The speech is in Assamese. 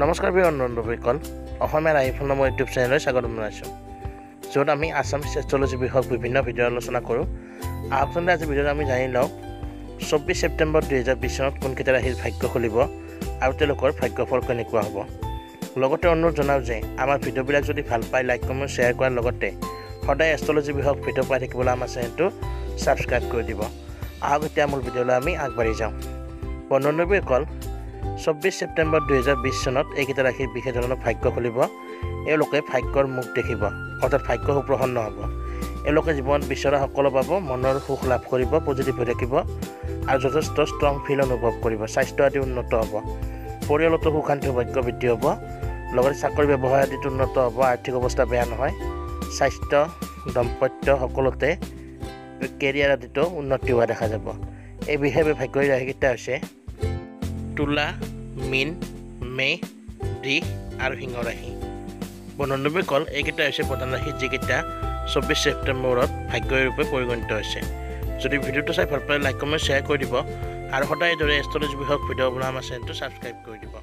নমস্কাৰ প্ৰিয় বন্ধুসকল অসমীয়া ৰাইফল নামৰ ইউটিউব চেনেললৈ স্বাগতম জনাইছোঁ। য'ত আমি আছাম এষ্ট্ৰলজি বিষয়ক বিভিন্ন ভিডিঅ' আলোচনা কৰোঁ। আহকচোন আজি ভিডিঅ'ত আমি জানি লওঁ চৌব্বিছ ছেপ্টেম্বৰ দুহেজাৰ বিছ চনত কোনকেইটা ৰাশিৰ ভাগ্য খুলিব আৰু তেওঁলোকৰ ভাগ্যফল কেনেকুৱা হ'ব। লগতে অনুৰোধ জনাওঁ যে আমাৰ ভিডিঅ'বিলাক যদি ভাল পায় লাইক কমেণ্ট শ্বেয়াৰ কৰাৰ লগতে সদায় এষ্ট্ৰলজি বিষয়ক ভিডিঅ' পাই থাকিবলৈ আমাৰ চেনেলটো ছাবস্ক্ৰাইব কৰি দিব। আহক এতিয়া মোৰ ভিডিঅ'লৈ আমি আগবাঢ়ি যাওঁ। বন্ধুসকল চৌব্বিছ ছেপ্টেম্বৰ দুহেজাৰ বিছ চনত এইকেইটা ৰাশিৰ বিশেষ ধৰণৰ ভাগ্য খুলিব। এওঁলোকে ভাগ্যৰ মুখ দেখিব অৰ্থাৎ ভাগ্য সুপ্ৰসন্ন হ'ব। এওঁলোকে জীৱনত বিচৰা সকলো পাব মনৰ সুখ লাভ কৰিব পজিটিভ হৈ থাকিব আৰু যথেষ্ট ষ্ট্ৰং ফিল অনুভৱ কৰিব। স্বাস্থ্য আদি উন্নত হ'ব। পৰিয়ালতো সুখ শান্তি সৌভাগ্য বৃদ্ধি হ'ব। লগতে চাকৰি ব্যৱসায় আদিত উন্নত হ'ব আৰ্থিক অৱস্থা বেয়া নহয়। স্বাস্থ্য দাম্পত্য সকলোতে কেৰিয়াৰ আদিতো উন্নতি হোৱা দেখা যাব। এই বিশেষভাৱে ভাগ্যৰ ৰাশিকেইটা হৈছে তুলা মীন মেঘ দিশ আৰু সিংহ ৰাশি বন্ধুসকল এইকেইটা হৈছে প্ৰধান ৰাশি যিকেইটা চৌব্বিছ ছেপ্টেম্বৰত ভাগ্যৰূপে পৰিগণিত হৈছে। যদি ভিডিঅ'টো চাই ভাল পালে লাইক কমেণ্ট শ্বেয়াৰ কৰি দিব আৰু সদায় এইদৰে এষ্ট্ৰলজি বিষয়ক ভিডিঅ' বনোৱা আমাৰ চেনেলটো ছাবস্ক্ৰাইব কৰি দিব।